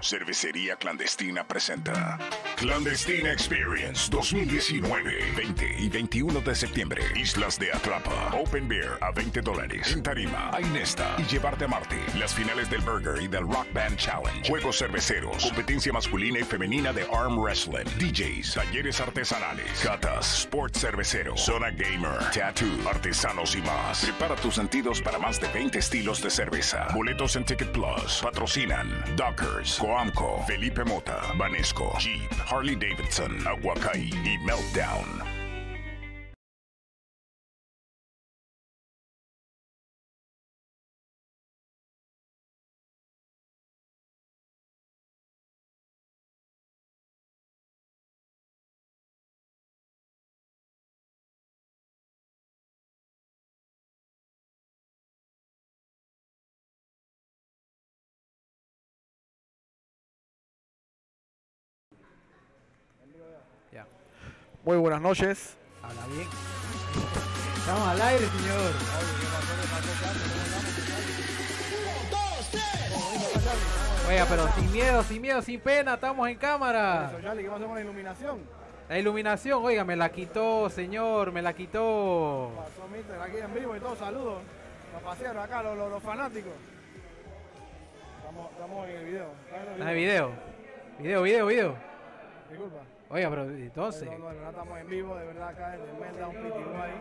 Cervecería Clandestina presenta Clandestina Experience 2019, 20 y 21 de septiembre. Islas de Atrapa. Open Beer a 20 dólares. Tarima, Ainesta y Llevarte a Marte. Las finales del Burger y del Rock Band Challenge. Juegos cerveceros. Competencia masculina y femenina de Arm Wrestling. DJs. Talleres artesanales. Catas. Sport cervecero. Zona Gamer. Tattoo. Artesanos y más. Prepara tus sentidos para más de 20 estilos de cerveza. Boletos en Ticket Plus. Patrocinan Dockers, Coamco, Felipe Mota, Banesco, Jeep, Harley Davidson, Aguacay y Meltdown. Muy buenas noches. Habla bien. Estamos al aire, señor. Oiga, pero sin miedo, sin miedo, sin pena, estamos en cámara. Eso, Charlie, ¿qué pasó con la iluminación? La iluminación, oiga, me la quitó, señor, me la quitó. Pasó Mister aquí en vivo y todos saludos. Los pasearon acá, los, los- los fanáticos. Estamos, estamos en el video. ¿Estás en el ¿Está en video? Video, video, video. Disculpa. Oiga, pero entonces. No, no, estamos en vivo, de verdad acá en el Meltdown Pitiguay.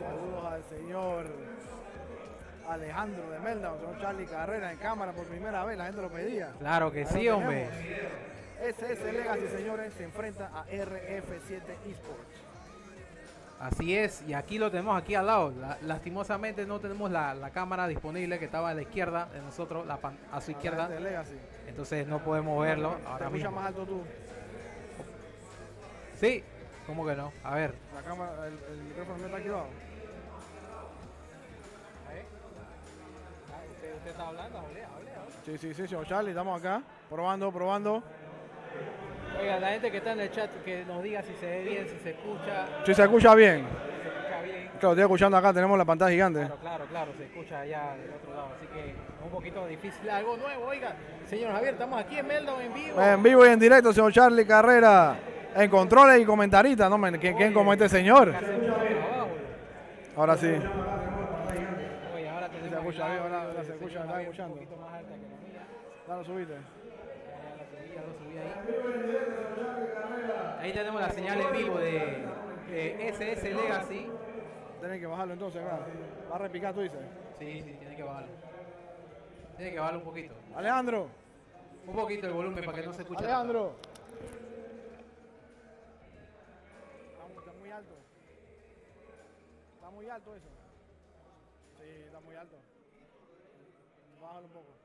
Saludos al señor Alejandro de Meltdown, señor Charlie Carrera en cámara por primera vez, la gente lo pedía. Claro que Ahí sí, hombre. SS Legacy, señores, se enfrenta a RF7 Esports. Así es, y aquí lo tenemos aquí al lado. La- lastimosamente no tenemos la, la cámara disponible que estaba a la izquierda de nosotros, la pan- a su izquierda. De Legacy. Entonces no podemos verlo ¿Te ahora escuchas mismo. más alto tú? Sí, ¿cómo que no? A ver. La cámara, el, el micrófono no está activado. ¿Usted, usted está hablando? Hable, hable, Sí, sí, sí, señor Charlie, estamos acá, probando, probando. Oiga, la gente que está en el chat que nos diga si se ve bien, si se escucha, Sí, se escucha bien. si se escucha bien. Claro, estoy escuchando acá, tenemos la pantalla gigante. Claro, claro, claro, se escucha allá del otro lado, así que es un poquito difícil. Algo nuevo, oiga. Señor Javier, estamos aquí en Meldown en vivo. En vivo y en directo, señor Charlie Carrera. En controles y comentarista, ¿no? ¿Quién, quién como este señor? Ahora sí. Oye, ahora tenemos Se escucha bien, ahora- se escucha, está escuchando. Ya lo subiste. Ahí. Tenemos la señal en vivo de, de SS Legacy. Tienes que bajarlo entonces acá. Va a repicar, tú dices. Sí, sí, tiene que bajarlo. Tiene que bajarlo un poquito. Alejandro, Un poquito el volumen para que no se escuche. Alejandro. Alto. Está muy alto eso. Sí, está muy alto. Bájalo un poco.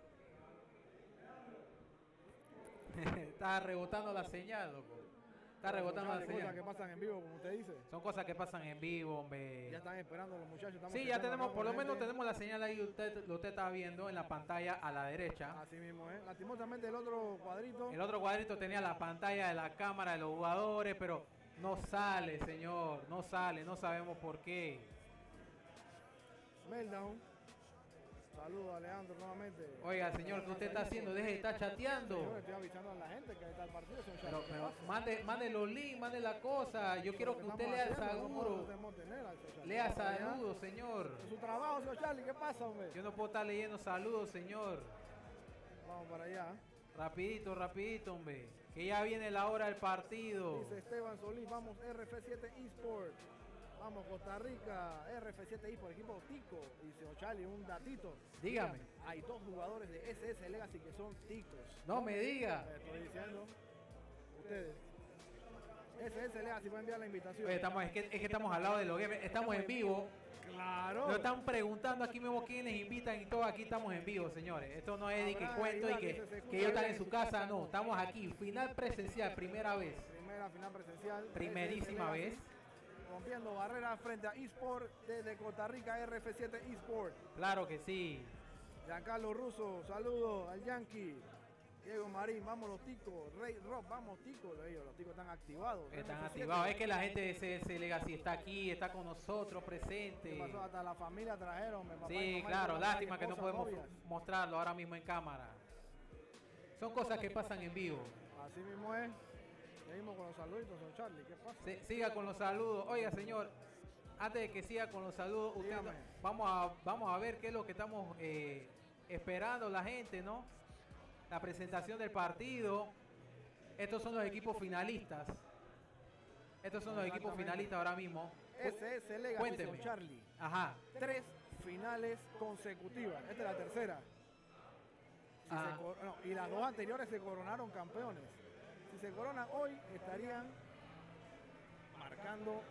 Está rebotando la señal, loco. Está rebotando la Cosas que señal. pasan en vivo, como usted dice. Son cosas que pasan en vivo, hombre. Ya están esperando los muchachos. estamos Sí, ya tenemos, por lo menos tenemos la señal ahí, usted, lo usted está viendo en la pantalla a la derecha. Así mismo, ¿eh? Lastimosamente el otro cuadrito. El otro cuadrito tenía la pantalla de la cámara de los jugadores, pero no sale, señor, no sale, no sabemos por qué. Meltdown. Saludos a Alejandro nuevamente. Oiga, señor, ¿qué usted está haciendo? Deje de estar Señor, chateando. estoy avisando a la gente que está el partido. señor Pero, Charlie. pero mande, mande los links, mande la cosa. Yo quiero que usted lea el haciendo, no saludo. podemos tener al señor Charlie. Lea saludos, señor. Su trabajo, señor Charlie. ¿Qué pasa, hombre? Yo no puedo estar leyendo saludos, señor. Vamos para allá. Rapidito, rapidito, hombre. Que ya viene la hora del partido. Dice Esteban Solís, vamos RF7 Esports. Vamos Costa Rica, RF7 Esports, equipo Tico. Dice señor Charlie, un datito. Dígame. Mira, Hay dos jugadores de SS Legacy que son ticos. No me diga. Estoy diciendo. Ustedes. SS Legacy va a enviar la invitación. Oye, estamos, es, que, es que estamos al lado de los. Estamos en vivo. Claro. Nos están preguntando aquí mismo quiénes invitan y todo. Aquí estamos en vivo, señores. Esto no es de que cuento y que, que ellos están en su casa. No, estamos aquí. Final presencial, primera vez. Primera final presencial. Primerísima vez. Rompiendo barreras frente a eSport desde Costa Rica, RF7 eSport. Claro que sí. Giancarlo Russo, saludos al Yankee. Diego Marín, vamos los ticos. Rey Rock, vamos ticos. Ellos, Los ticos están activados. Están RF7. activados. Es que la gente de CS Legacy está aquí, está con nosotros, ¿Qué presente. pasó? Hasta la familia trajeron. mi papá y Sí, claro. Lástima que no podemos novias. mostrarlo ahora mismo en cámara. Son cosas que pasan en vivo. Así mismo es. Seguimos con los saluditos, don Charlie. ¿Qué pasa? Siga con los saludos. Oiga, señor, antes de que siga con los saludos, usted- vamos, a, vamos a ver qué es lo que estamos eh, esperando la gente, ¿no? La presentación del partido. Estos son los equipos finalistas. Estos son los equipos finalistas ahora mismo. Ese es el Legacy, Charlie. Ajá. Tres finales consecutivas. Esta es la tercera. Si se no, y las dos anteriores se coronaron campeones. Si se coronan hoy, estarían marcando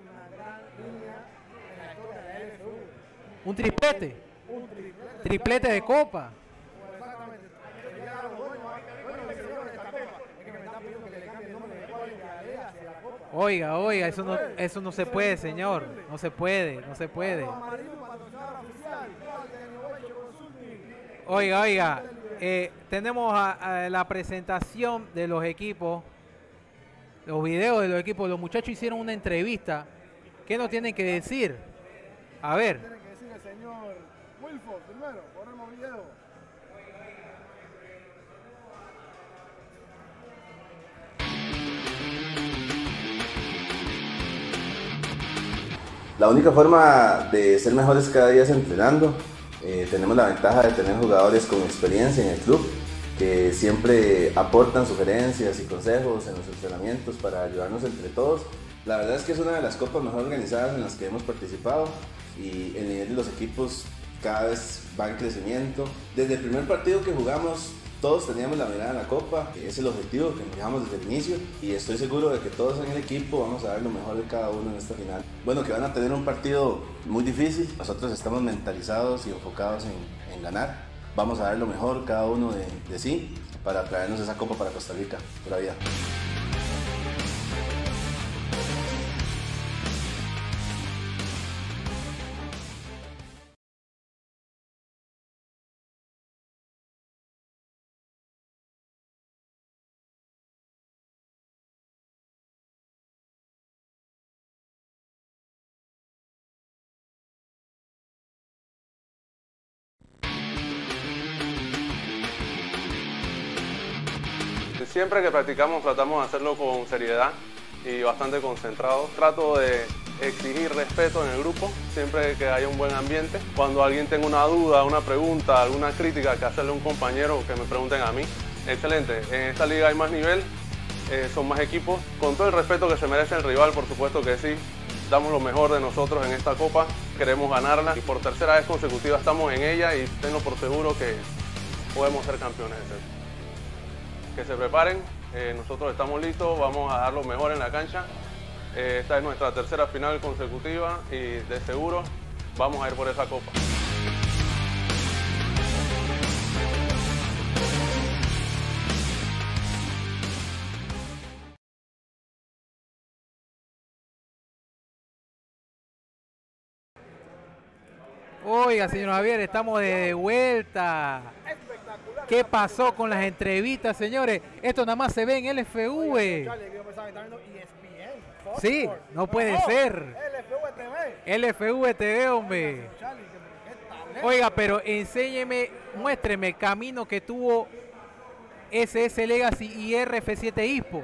una gran línea en la historia de la LFU. Un triplete. Un triplete. Triplete de copa. Exactamente. Sería lo bueno, bueno, que se llevan esta copa. Es que me están pidiendo que le cambie el nombre de Quality a Legacy a la copa. Oiga, oiga, eso no, eso no se puede, señor. No se puede, no se puede. Oiga, oiga, eh, tenemos la presentación de los equipos, los videos de los equipos. Los muchachos hicieron una entrevista. ¿Qué nos tienen que decir? A ver, La única forma de ser mejores cada día es entrenando. Eh, tenemos la ventaja de tener jugadores con experiencia en el club que siempre aportan sugerencias y consejos en los entrenamientos para ayudarnos entre todos. La verdad es que es una de las copas mejor organizadas en las que hemos participado y el nivel de los equipos cada vez va en crecimiento. Desde el primer partido que jugamos todos teníamos la mirada en la copa, que es el objetivo que nos fijamos desde el inicio y estoy seguro de que todos en el equipo vamos a dar lo mejor de cada uno en esta final. Bueno, que van a tener un partido muy difícil, nosotros estamos mentalizados y enfocados en, ganar. Vamos a dar lo mejor cada uno de, sí para traernos esa copa para Costa Rica. Pura Siempre que practicamos tratamos de hacerlo con seriedad y bastante concentrado. Trato de exigir respeto en el grupo, siempre que haya un buen ambiente. Cuando alguien tenga una duda, una pregunta, alguna crítica que hacerle a un compañero, que me pregunten a mí. Excelente, en esta liga hay más nivel, eh, son más equipos. Con todo el respeto que se merece el rival, por supuesto que sí. Damos lo mejor de nosotros en esta copa, queremos ganarla y por tercera vez consecutiva estamos en ella y tengo por seguro que podemos ser campeones de que se preparen, eh, nosotros estamos listos, vamos a dar lo mejor en la cancha. Eh, esta es nuestra tercera final consecutiva y de seguro vamos a ir por esa copa. oiga, señor Javier, estamos de vuelta. ¿Qué pasó con las entrevistas, señores? Esto nada más se ve en LFV. Fox Sí, no puede ser. LFV TV. Hombre. Oiga, pero enséñeme, muéstreme el camino que tuvo SS Legacy y RF7 ISPO.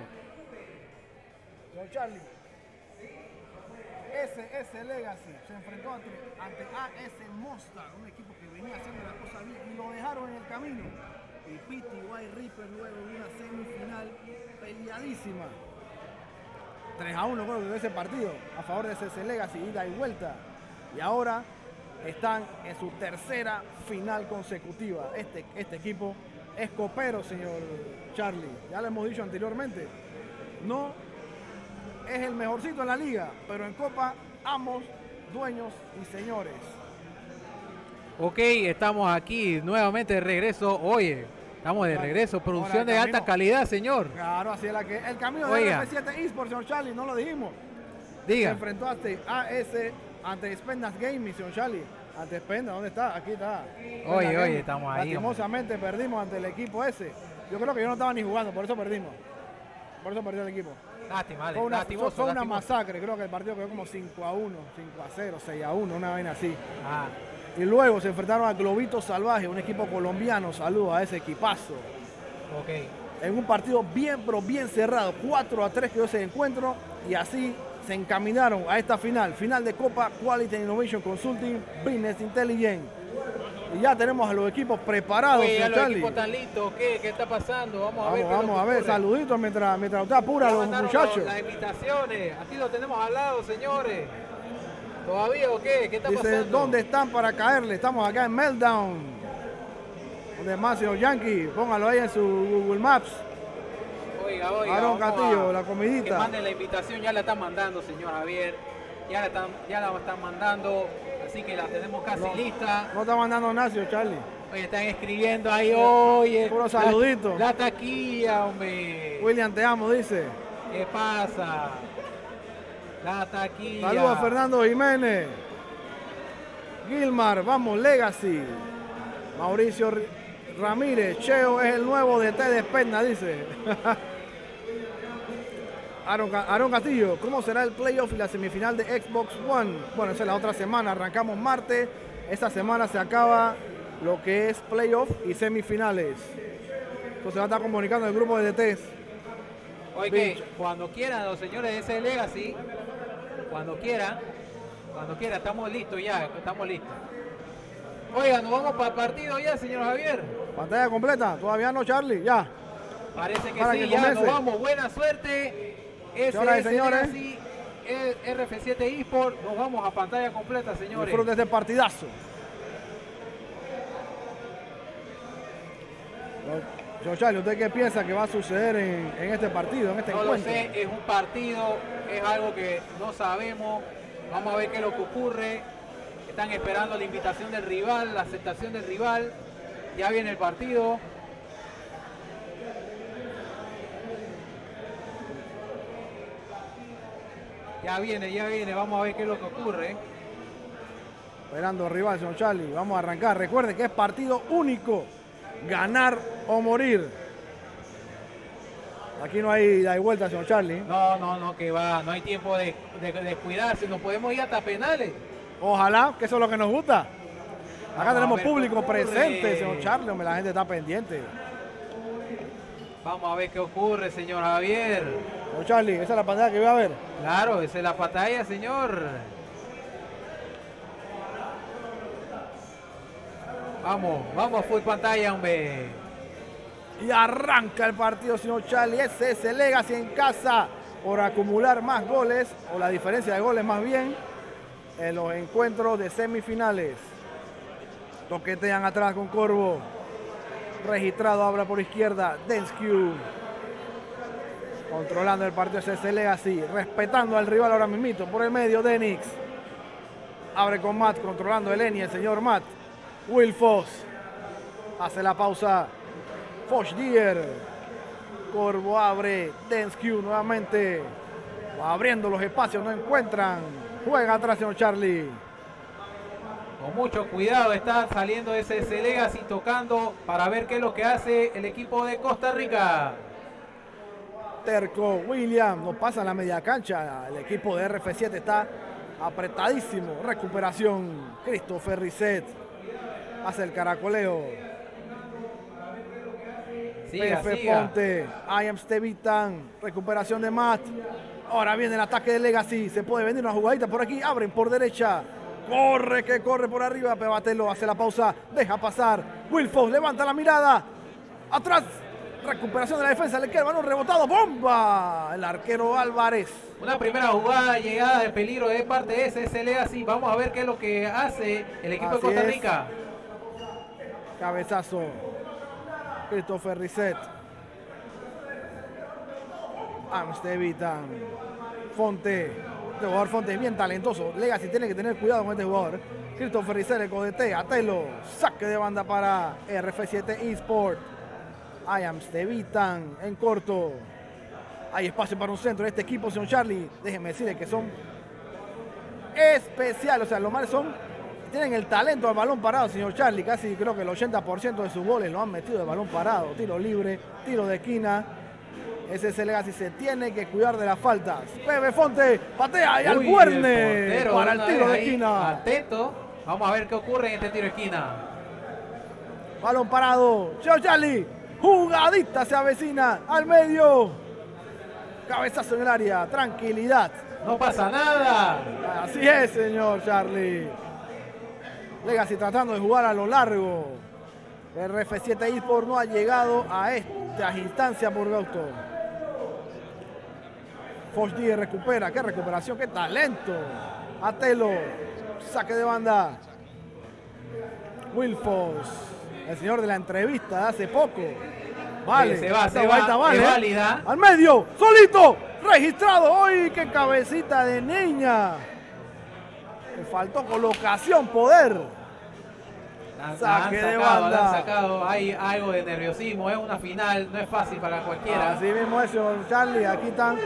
Charlie. SS Legacy se enfrentó ante, AS que y lo dejaron en el camino. Y PTY Reaper luego de una semifinal peleadísima. 3 a 1 creo que ese partido a favor de SS Legacy, ida y vuelta. Y ahora están en su tercera final consecutiva. Este, este equipo es copero, señor Charlie. Ya lo hemos dicho anteriormente. No es el mejorcito en la liga, pero en Copa, amos, dueños y señores. Ok, estamos aquí nuevamente de regreso. Oye, estamos de regreso. Producción de alta calidad, señor. Claro, así es la que. El camino Oiga. de F7 Esports, señor Charlie, no lo dijimos. Se Diga. enfrentó ante AS, ante Spendas Gaming, señor Charlie. Ante Spendas, ¿dónde está? Aquí está. Oye, Spendas oye, Gaming. estamos ahí, Lastimosamente perdimos ante el equipo ese. Yo creo que yo no estaba ni jugando, por eso perdimos. Por eso perdió el equipo. Lástima, Fue una, lastimoso, fue una lastimoso. masacre, creo que el partido quedó como 5 a 1, 5 a 0, 6 a 1, una vaina así. Ah, Y luego se enfrentaron a Globito Salvaje, un equipo colombiano. Saludos a ese equipazo. Ok. En un partido bien, pero bien cerrado. 4 a 3 quedó ese encuentro. Y así se encaminaron a esta final. Final de Copa Quality Innovation Consulting Business Intelligence. Y ya tenemos a los equipos preparados. Oye, señor los Charlie. equipos están listos. ¿Qué? ¿Qué está pasando? Vamos a ver. Vamos, lo vamos a ver, saluditos mientras, mientras usted apura a Ya los muchachos. Las invitaciones. Aquí lo tenemos al lado, señores. ¿Todavía o qué? ¿Qué está Dice, pasando? ¿dónde están para caerle? Estamos acá en Meltdown. ¿Dónde más, señor Yankee? Póngalo ahí en su Google Maps. Oiga, oiga. Aaron Castillo, la comidita. Que manden la invitación, ya la están mandando, señor Javier. Ya la están, ya la están mandando, así que la tenemos casi No. lista. No está mandando Nacio, Charlie. Oye, están escribiendo ahí, oye. Puro la- saludito. La, taquilla, hombre. William, te amo, dice. ¿Qué pasa? La taquilla. Saludos a Fernando Jiménez. Gilmar, vamos, Legacy. Mauricio Ramírez, Cheo es el nuevo DT de Perna, dice. Aaron, Aaron Castillo, ¿cómo será el playoff y la semifinal de Xbox One? Bueno, esa es la otra semana, arrancamos martes. Esta semana se acaba lo que es playoff y semifinales. Entonces va a estar comunicando el grupo de DTs. Oye, que cuando quieran los señores de ese Legacy, cuando quieran, cuando quieran, estamos listos ya, estamos listos. Oiga, nos vamos para el partido ya, señor Javier. Pantalla completa, todavía no, Charlie, ya. Parece que Para sí, que ya nos vamos. Buena suerte. Señoras y señores. Legacy, eh, RF7 eSport, nos vamos a pantalla completa, señores. Disfrute de este partidazo. Yo, Charlie, ¿usted qué piensa que va a suceder en, en este partido, en este No lo encuentro? sé, es un partido, es algo que no sabemos. Vamos a ver qué es lo que ocurre. Están esperando la invitación del rival, la aceptación del rival. Ya viene el partido. Ya viene, ya viene. Vamos a ver qué es lo que ocurre. Esperando al rival, señor Charlie. Vamos a arrancar. Recuerde que es partido único. Ganar o morir. Aquí no hay ida y vuelta, señor Charlie. No, no, no, que va. No hay tiempo de, de, de cuidarse. Nos podemos ir hasta penales. Ojalá, que eso es lo que nos gusta. Acá Vamos tenemos público presente, señor Charlie. hombre, La gente está pendiente. Vamos a ver qué ocurre, señor Javier. Señor Charlie, esa es la pantalla que voy a ver. Claro, esa es la pantalla, señor. Vamos, vamos, full pantalla, hombre. Y arranca el partido, señor Charlie. SS Legacy en casa por acumular más goles, o la diferencia de goles más bien, en los encuentros de semifinales. Toquetean atrás con Corvo. Registrado, habla por izquierda. Denskew. Controlando el partido SS Legacy. Respetando al rival ahora mismito. Por el medio, Denix. Abre con Matt, controlando el Eni, el señor Matt. Will Foss. Hace la pausa. Foch Dier. Corvo abre. Denskew nuevamente. Va abriendo los espacios, no encuentran. Juega atrás, señor Charlie. Con mucho cuidado está saliendo ese ese Legacy tocando para ver qué es lo que hace el equipo de Costa Rica. Terco, William, no pasa en la media cancha. El equipo de RF7 está apretadísimo. Recuperación. Christopher Risset hace el caracoleo. Siga, Pepe siga. Ponte, I am Stevitan, recuperación de Matt. Ahora viene el ataque de Legacy. Se puede venir una jugadita por aquí. Abren por derecha. Corre, que corre por arriba. Pebatelo hace la pausa. Deja pasar. Wilfos levanta la mirada. Atrás. Recuperación de la defensa. Le queda el balón rebotado. ¡Bomba! El arquero Álvarez. Una primera jugada, llegada de peligro de parte de ese Legacy. Vamos a ver qué es lo que hace el equipo Así de Costa es. Cabezazo. Christopher Risset. Amstevitan. Fonte. Este jugador Fonte es bien talentoso. Legacy tiene que tener cuidado con este jugador. Christopher Risset el codetea. Telo. Saque de banda para RF7 eSport. I am Stevitan en corto. Hay espacio para un centro de este equipo, señor Charlie. Déjenme decirle que son especiales. O sea, los males son tienen el talento al balón parado, señor Charlie. Casi creo que el 80% de sus goles lo han metido de balón parado. Tiro libre, tiro de esquina. Ese es el Legacy. Se tiene que cuidar de las faltas. Pepe Fonte patea y al portero para el tiro de esquina. Atento, Vamos a ver qué ocurre en este tiro de esquina. Balón parado. Joe Charlie. Jugadita se avecina al medio. Cabezazo en el área. Tranquilidad. No pasa nada. Así es, señor Charlie. Legacy tratando de jugar a lo largo. RF7 eSport no ha llegado a estas instancias por Gauto. Fox Díez recupera. Qué recuperación, qué talento. Atelo. Saque de banda. Wilfos. El señor de la entrevista de hace poco. Vale. se va, se va, vale. válida. Al medio. Solito. Registrado. ¡Ay, qué cabecita de niña! Le faltó colocación, poder. La, Saque han de sacado, la han sacado. Hay algo de nerviosismo. Es una final, no es fácil para cualquiera. Así mismo es, señor Charlie. Aquí están.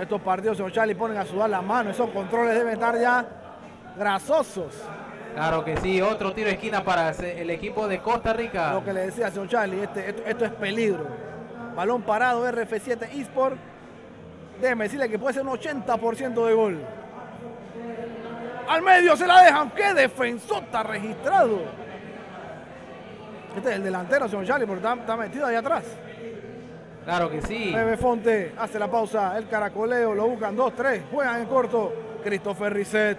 Estos partidos, señor Charlie, ponen a sudar la mano. Esos controles deben estar ya grasosos. Claro que sí. Otro tiro de esquina para el equipo de Costa Rica. Lo que le decía, señor Charlie, este- esto, esto es peligro. Balón parado, RF7 eSport. Déjeme decirle que puede ser un 80% de gol. Al medio se la dejan. ¡Qué defensota registrado! Este es el delantero, señor Charlie, porque está, está metido ahí atrás. Claro que sí. Bebe Fonte hace la pausa, el caracoleo, lo buscan 2-3, juegan en corto. Christopher Risset.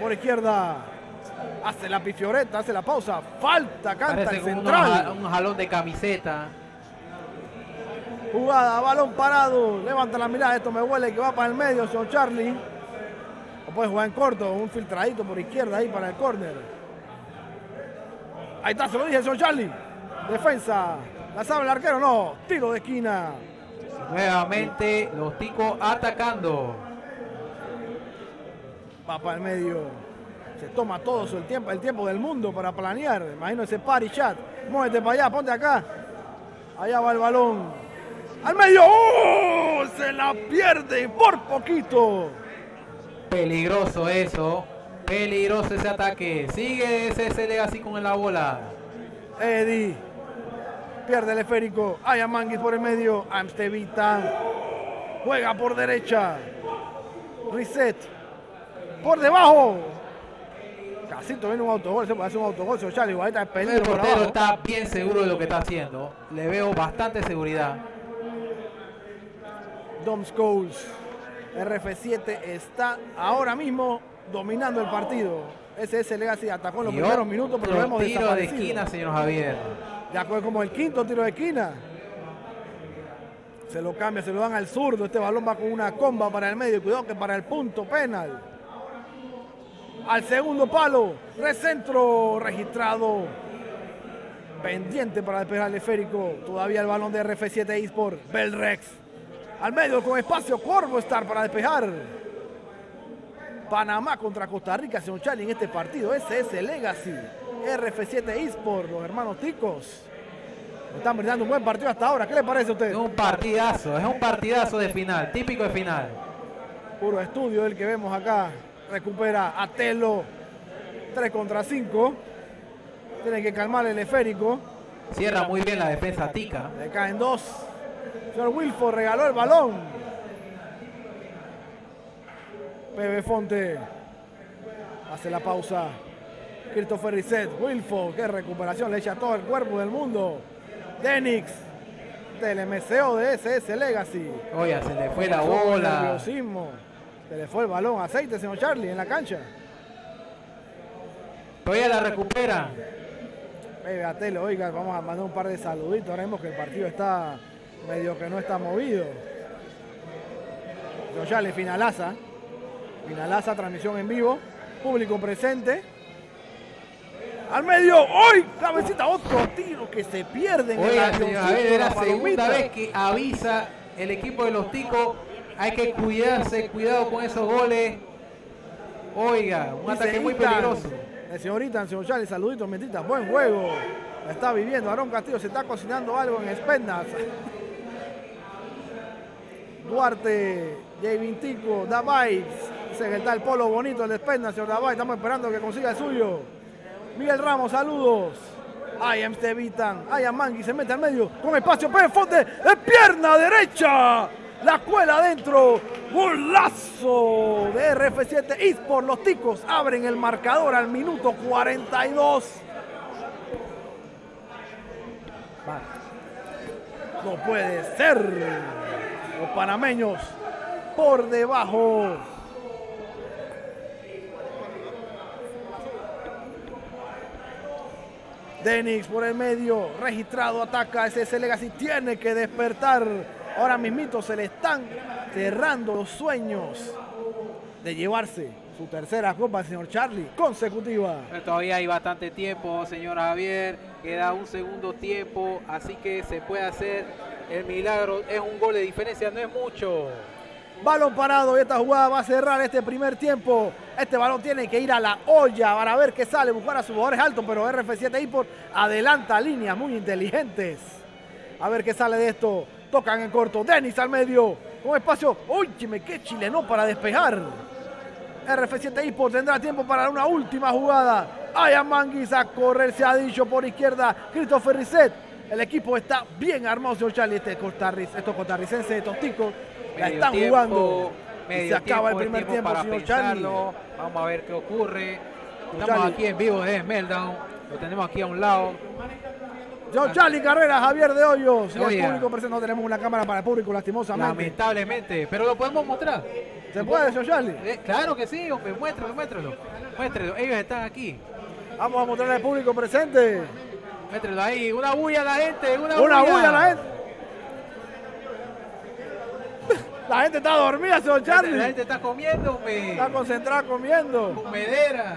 Por izquierda, hace la pifioreta, hace la pausa. Falta, canta Parece el central. un jalón de camiseta. Jugada, balón parado, levanta la mirada, esto me huele que va para el medio, señor Charlie. O puede jugar en corto, un filtradito por izquierda ahí para el córner. Ahí está, se lo dije, señor Charlie. Defensa, la sabe el arquero, no, tiro de esquina. Nuevamente los ticos atacando. Va para el medio. Se toma todo el tiempo, el tiempo del mundo para planear. Imagino ese party chat. Muévete para allá, ponte acá. Allá va el balón. Al medio. ¡Oh! Se la pierde por poquito. Peligroso eso. Peligroso ese ataque. Sigue ese ese Legacy con la bola. Eddie. Pierde el esférico. Hay a Manguis por el medio. Amstevita. Juega por derecha. Reset. Por debajo. Casito viene un autogol. Se puede hacer un autogol. Ahí está el portero está bien seguro de lo que está haciendo. Le veo bastante seguridad. Dom Scholes. RF7 está ahora mismo dominando el partido. SS Legacy atacó en los Y primeros minutos, pero lo hemos tiro de esquina, señor Javier. Ya fue como el quinto tiro de esquina. Se lo cambia, se lo dan al zurdo. Este balón va con una comba para el medio. Cuidado que para el punto penal. Al segundo palo. Recentro registrado. Pendiente para el esférico. Todavía el balón de RF7 eSport. Belrex. Al medio con espacio. Corvo Star para despejar. Panamá contra Costa Rica, señor Charlie, en este partido. SS Legacy, RF7 eSport, los hermanos ticos. Están brindando un buen partido hasta ahora. ¿Qué le parece a usted? Es un partidazo, es un partidazo de final, típico de final. Puro estudio el que vemos acá. Recupera a Telo. 3 contra 5. Tiene que calmar el esférico. Cierra muy bien la defensa tica. Le caen dos. Señor Wilfo regaló el balón. Pepe Fonte. Hace la pausa. Christopher Risset. Wilfo. Qué recuperación. Le echa todo el cuerpo del mundo. Denix. Del MCO de SS Legacy. Oye, se le fue la bola. nerviosismo. Se le fue el balón. Aceite, señor Charlie, en la cancha. Todavía la recupera. Pepe Atelo, oiga, vamos a mandar un par de saluditos. Ahora vemos que el partido está medio que no está movido. Charlie, finalaza. Finalaza, transmisión en vivo. Público presente. Al medio, ¡hoy! Cabecita, otro tiro que se pierde en el Oiga, avioncito, señor Javier, es la segunda vez que avisa el equipo de los ticos. Hay que cuidarse, cuidado con esos goles. Oiga, un Dice ataque muy peligroso. El señor Itan, señor Charlie, saluditos, mentitas, buen juego. La está viviendo. Aarón Castillo se está cocinando algo en Espendas. Duarte, J. Vintico, Da Vibes. Dice que está el polo bonito, el de Espendas, señor Da Vibes. Estamos esperando que consiga el suyo. Miguel Ramos, saludos. Ay, Amstevitan. Ay, Mangui se mete al medio con espacio. Pérez Fonte, de pierna derecha. La cuela adentro. Golazo de RF7 Esports. Los ticos abren el marcador al minuto 42. Va. No puede ser. Los panameños por debajo. Denix por el medio, registrado, ataca SS Legacy, tiene que despertar. Ahora mismito se le están cerrando los sueños de llevarse su tercera copa, señor Charlie, consecutiva. Pero todavía hay bastante tiempo, señor Javier. Queda un segundo tiempo, así que se puede hacer el milagro. Es un gol de diferencia, no es mucho. Balón parado y esta jugada va a cerrar este primer tiempo. Este balón tiene que ir a la olla para ver qué sale, buscar a sus jugadores altos, pero RF7 Import adelanta líneas muy inteligentes. A ver qué sale de esto. Tocan en corto. Denis al medio. Con espacio. Óyeme, qué chileno para despejar. RF7 Import tendrá tiempo para una última jugada. Aya Manguis a correr, se ha dicho por izquierda. Christopher Risset. El equipo está bien armado, señor Charlie. Este costarric- estos costarricenses, estos ticos, la están tiempo, jugando. Medio se acaba el tiempo, primer tiempo, para señor Charlie. Vamos a ver qué ocurre. Estamos Charlie. aquí en vivo de Meltdown. Lo tenemos aquí a un lado. Señor Charlie Carrera, Javier de Hoyos. Y el Oiga. público presente. No tenemos una cámara para el público, lastimosamente. Lamentablemente, pero lo podemos mostrar. ¿Se puede, señor Charlie? Eh, claro que sí, hombre, muéstralo, muéstralo. Muéstralo, ellos están aquí. Vamos a mostrarle al público presente. Muéstralo ahí, una bulla a la gente, una, Una bulla a la gente. La gente está dormida, señor La Charlie. gente está comiendo, hombre. Está concentrada comiendo. Comedera.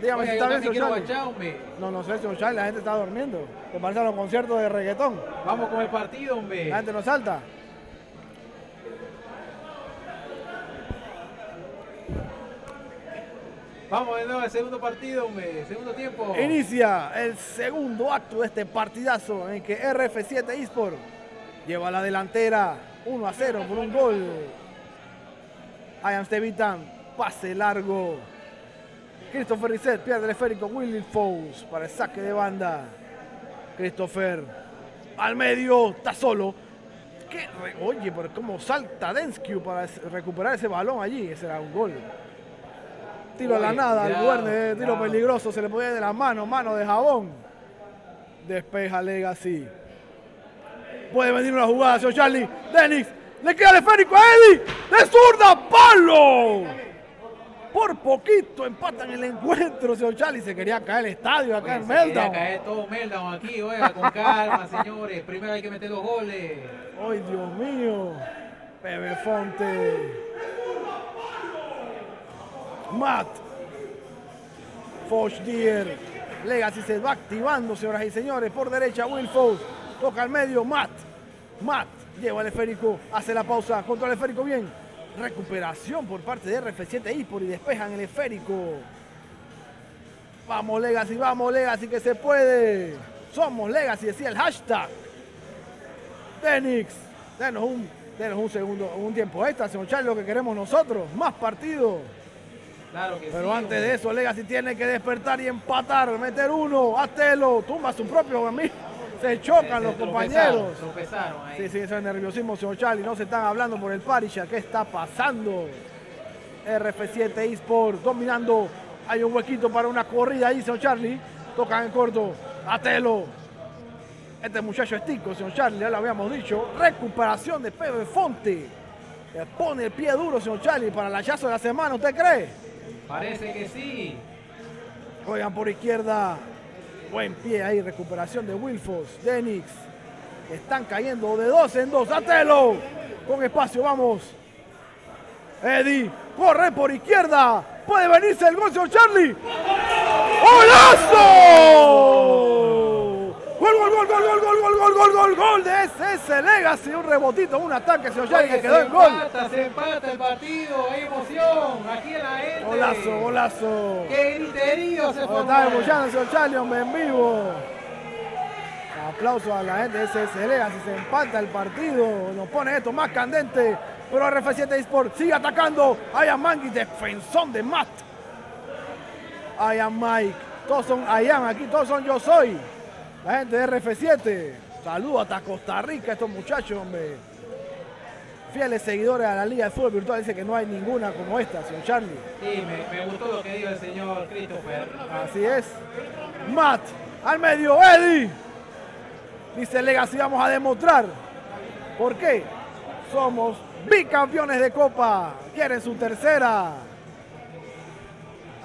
Dígame si está bien, señor Charlie. No, no sé, señor Charlie, la gente está durmiendo. ¿Te parece a los conciertos de reggaetón? Vamos con el partido, hombre. La gente no salta. Vamos de nuevo al segundo partido, hombre. Segundo tiempo. Inicia el segundo acto de este partidazo en que RF7 eSport lleva la delantera 1 a 0 por un gol. Ian Stevitan, pase largo. Christopher Risset pierde el esférico. Willy Fous para el saque de banda. Christopher al medio, está solo. ¿Qué Oye, pero cómo salta Denskew para recuperar ese balón allí. Ese era un gol. Tiro a la nada, al cuidado, Guerne, tiro peligroso, se le puede de la mano, mano de jabón. Despeja Legacy. Puede venir una jugada, señor Charlie. Dennis, le queda el esférico a Eddie. De zurda, palo. Por poquito empatan el encuentro, señor Charlie. Se quería caer el estadio acá Oye, en se quería caer todo Meltdown aquí, oiga, con calma, señores. Primero hay que meter los goles. Ay, Dios mío. Pepe Fonte. Matt. Foch Dier. Legacy se va activando, señoras y señores. Por derecha, Will Fox. Toca al medio, Matt. Matt lleva el esférico, hace la pausa, controla el esférico bien. Recuperación por parte de RF7 Ispor y despejan el esférico. Vamos Legacy, vamos Legacy, que se puede. Somos Legacy, decía el hashtag. Denix, denos un, denos un segundo, un tiempo extra, señor Charlie, lo que queremos nosotros, más partido. Claro que sí. Pero antes de eso, Legacy tiene que despertar y empatar, meter uno, Astelo, tumba su propio amigo. Se chocan Se los compañeros. tropezaron ahí. Sí, sí, eso es nerviosismo, señor Charlie. No se están hablando por el Parisha. ¿Qué está pasando? RF7 eSport dominando. Hay un huequito para una corrida ahí, señor Charlie. Tocan en corto. Atelo. Este muchacho es tico, señor Charlie, ya lo habíamos dicho. Recuperación de Pepe Fonte. Le pone el pie duro, señor Charlie, para el hachazo de la semana, ¿usted cree? Parece que sí. Juegan por izquierda. Buen pie ahí, recuperación de Wilfos, Denix. Están cayendo de dos en dos. Atelo. Con espacio, vamos. Eddie. Corre por izquierda. Puede venirse el gol, Charlie. ¡Golazo! Gol, gol, gol, gol, gol, gol, gol, gol, gol, gol, gol de SS Legacy. Un rebotito, un ataque, señor Charlie, que Oye, quedó se en gol. empata, se empata el partido. Hay emoción. Aquí en la gente. Golazo, golazo. Qué griterío se formó. está escuchando Charlie, hombre, en vivo. Aplauso a la gente de SSL, así se empata el partido. Nos pone esto más candente. Pero RF7 Sport sigue atacando. Ayan Mangui, defensón de Matt. Ayan Mike. Todos son Ayan aquí, todos son yo soy. La gente de RF7. Saludos hasta Costa Rica, estos muchachos, hombre. fieles seguidores a la Liga de Fútbol Virtual dicen que no hay ninguna como esta, señor Charlie. Sí, me, me gustó lo que dijo el señor Christopher. Así es. Matt, al medio, Eddie. Dice Legacy, vamos a demostrar. ¿Por qué? Somos bicampeones de Copa. Quieren su tercera.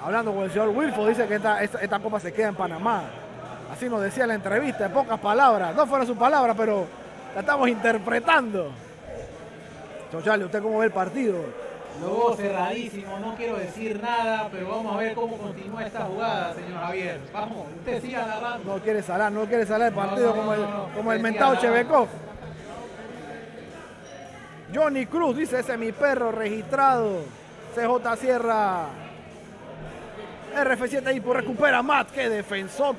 Hablando con el señor Wilfo, dice que esta, esta, esta Copa se queda en Panamá. Así nos decía la entrevista, en pocas palabras. No fueron sus palabras, pero la estamos interpretando. Señor Charlie, ¿usted cómo ve el partido? Veo cerradísimo, no quiero decir nada, pero vamos a ver cómo continúa esta jugada, señor Javier. Vamos, usted siga agarrando. No quiere salar, no quiere salar el partido no, como el, no, como el mentado. Chevekov. Johnny Cruz dice, ese es mi perro registrado. CJ Sierra. RF7 ahí por recupera Matt, que defensor.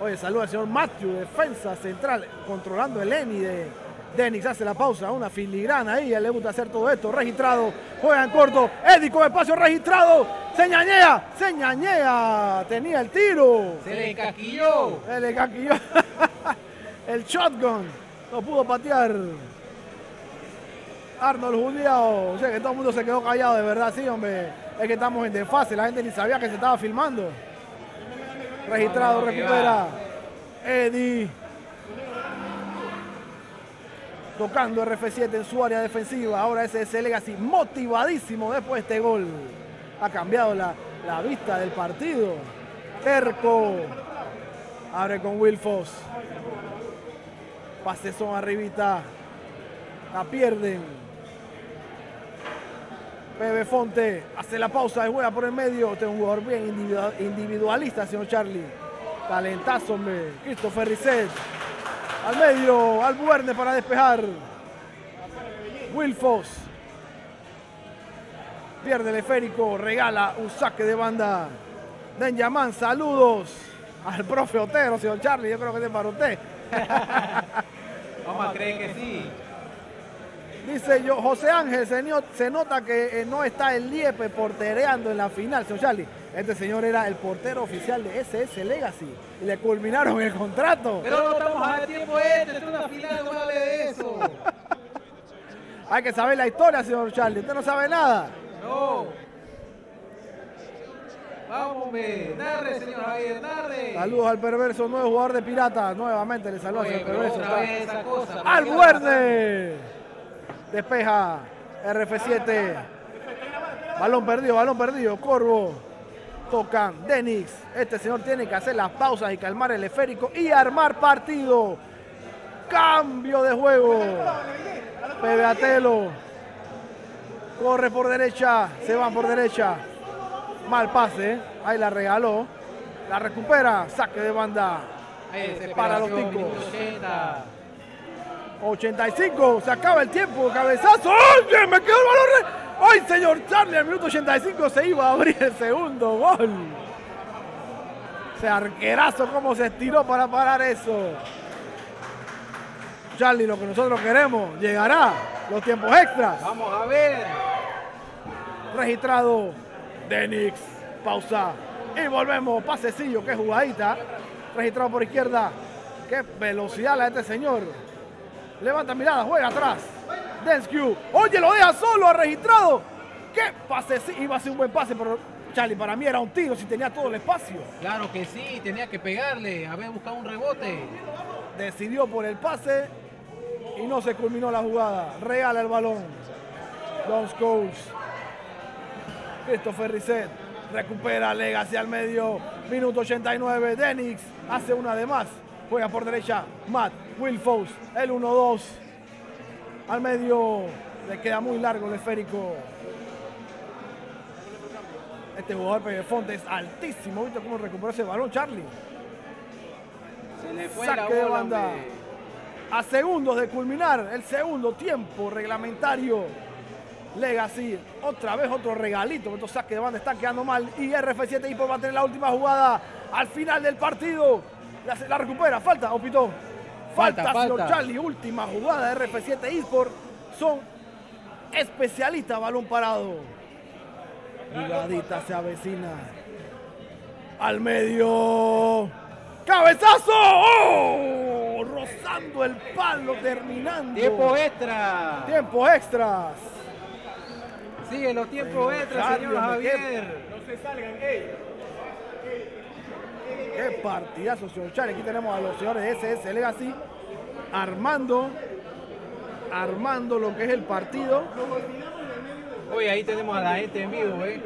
Oye, saluda al señor Matthew, defensa central, controlando el Eni de Denix. Hace la pausa, una filigrana ahí, le gusta hacer todo esto. Registrado, juega en corto. Eddie con espacio registrado. Señañea, señañea. Tenía el tiro. Se le encaquilló. El de Caquillo. El shotgun. No pudo patear. Arnold Juliao. O sea que todo el mundo se quedó callado, de verdad, sí, hombre. Es que estamos en desfase. La gente ni sabía que se estaba filmando. Registrado, recupera. Eddie. Tocando RF7 en su área defensiva. Ahora ese es el Legacy motivadísimo después de este gol. Ha cambiado la, la vista del partido. Terco. Abre con Wilfos. Pase son arribita. La pierden. Pepe Fonte hace la pausa y juega por el medio. Este es un jugador bien individua- individualista, señor Charlie. Talentazo, hombre. Christopher Risset. Al medio, al Buerne para despejar. Wilfos. Pierde el esférico, regala un saque de banda. Benjamin, saludos al profe Otero, señor Charlie. Yo creo que es para usted. Vamos a creer que sí. Dice yo, José Ángel, señor, se nota que eh, no está el Liepe portereando en la final, señor Charlie. Este señor era el portero oficial de SS Legacy y le culminaron el contrato. Pero no estamos a tiempo este, es una final, no me hable de eso. Hay que saber la historia, señor Charlie. Usted no sabe nada. No. Vamos, hombre. Narre, señor Javier, narre. Saludos al perverso, nuevo jugador de Piratas. Nuevamente le saludo al perverso. otra Está- vez esa cosa. ¡Al ¿qué va a pasar? Buerne! Despeja RF7. Balón perdido, balón perdido. Corvo. Tocan. Denix. Este señor tiene que hacer las pausas y calmar el esférico y armar partido. Cambio de juego. Pebeatelo. Corre por derecha. Se van por derecha. Mal pase. Ahí la regaló. La recupera. Saque de banda. Ahí, Para los ticos. Minuto 80. 85, se acaba el tiempo, cabezazo. ¡Oye, me quedó el balón! ¡Ay, señor Charlie! Al minuto 85 se iba a abrir el segundo gol. Ese arquerazo, cómo se estiró para parar eso. Charlie, lo que nosotros queremos, llegará los tiempos extras. Vamos a ver. Registrado Denix. Pausa. Y volvemos. Pasecillo, qué jugadita. Registrado por izquierda. Qué velocidad la de este señor. Levanta mirada, juega atrás. Denskew. Oye, lo deja solo, ha registrado. Qué pase. sí, Iba a ser un buen pase, pero Charlie, para mí era un tiro si tenía todo el espacio. Claro que sí, tenía que pegarle, haber buscado un rebote. Decidió por el pase y no se culminó la jugada. Regala el balón. Don Scholes. Christopher Risset recupera Legacy al medio. Minuto 89. Denix hace una de más. Juega por derecha. Matt Wilfos. El 1-2. Al medio. Le queda muy largo el esférico. Este jugador Pedefonte es altísimo. ¿Viste cómo recuperó ese balón, Charlie? Se le fue Saque la de banda. hombre. A segundos de culminar el segundo tiempo reglamentario. Legacy, otra vez otro regalito. Estos saques de banda están quedando mal. Y RF7 Ipo va a tener la última jugada al final del partido. La, la recupera, falta, opitó. Falta, Falta, señor falta. Charlie. Última jugada de RF7 eSport. Son especialistas balón parado. Jugadita se avecina. Al medio. ¡Cabezazo! ¡Oh! rozando el palo, terminando. Tiempo extra. Tiempo extras. Sigue los tiempos Señor extra, Charlie, señor hombre, Javier. Qué partidazo, señor Charlie. Aquí tenemos a los señores de SS Legacy armando, armando lo que es el partido. Oye, ahí tenemos a la gente en vivo, ¿eh?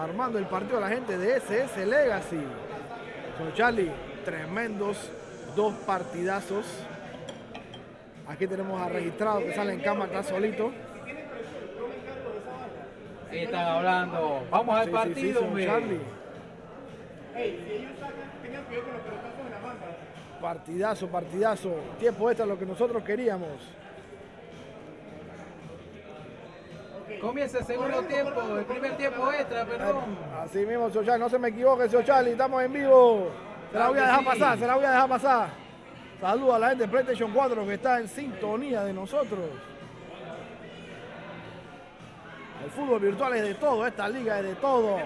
Armando el partido a la gente de SS Legacy. Señor Charlie, tremendos dos partidazos. Aquí tenemos a registrado que sale en cámara, está solito. Ahí están hablando. Vamos al Sí, sí, sí, Partidazo, partidazo. Tiempo extra lo que nosotros queríamos. Comienza el segundo tiempo, el primer tiempo extra, perdón. Así mismo, señor Charlie, no se me equivoque, señor Charlie, estamos en vivo. Se la voy a dejar sí. pasar, se la voy a dejar pasar. Saludos a la gente de PlayStation 4 que está en sintonía de nosotros. El fútbol virtual es de todo, esta liga es de todos.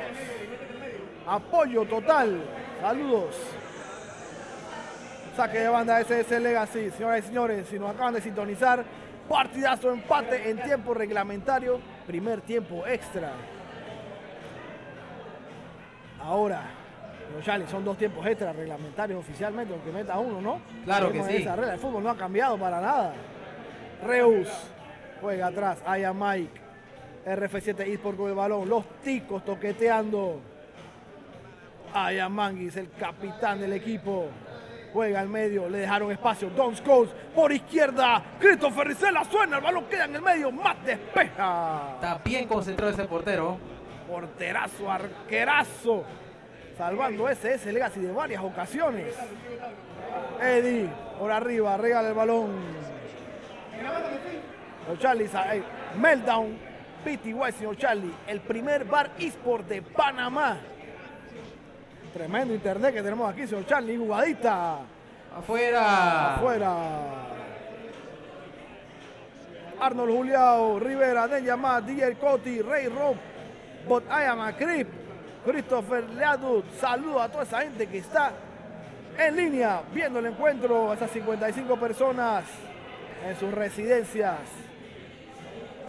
Apoyo total. Saludos. Saque de banda SS Legacy, señoras y señores, si nos acaban de sintonizar, partidazo empate en tiempo reglamentario, primer tiempo extra. Ahora, Charlie, son dos tiempos extra reglamentarios oficialmente, aunque meta uno, ¿no? Claro que sí. esa regla. El fútbol no ha cambiado para nada. Reus juega atrás, Aya Mike, RF7 Esports con el balón, los ticos toqueteando. Aya Manguis, el capitán del equipo. Juega al medio, le dejaron espacio. Don Scholes por izquierda. Christopher Rizela suena, el balón queda en el medio. Más despeja. Está bien concentrado ese portero. Porterazo, arquerazo. Salvando SS Legacy de varias ocasiones. Eddie, por arriba, regala el balón. Charlie, eh, Meltdown, PTY, señor Charlie, el primer bar eSport de Panamá. Tremendo internet que tenemos aquí, señor Charlie, jugadita. Afuera. Afuera. Arnold Juliao, Rivera, Denyamat, DJ Coti, Rey Rob, Bot Ayama, Crip, Christopher Leadut. Saludo a toda esa gente que está en línea viendo el encuentro. Esas 55 personas en sus residencias.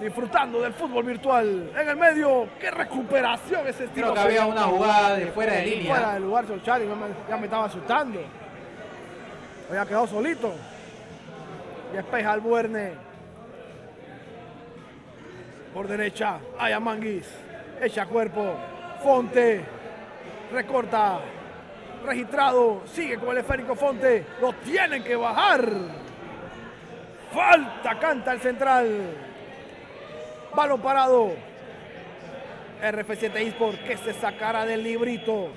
Disfrutando del fútbol virtual. En el medio, qué recuperación ese estilo. Creo que había una jugada de fuera de Fuera línea. del lugar, me- ya me estaba asustando. Había quedado solito. Despeja al Buerne. Por derecha, Aya Manguis. Echa cuerpo. Fonte. Recorta. Registrado. Sigue con el esférico Fonte. Lo tienen que bajar. Falta, canta el central. Balón parado. RF7 eSport que se sacará del librito.